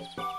you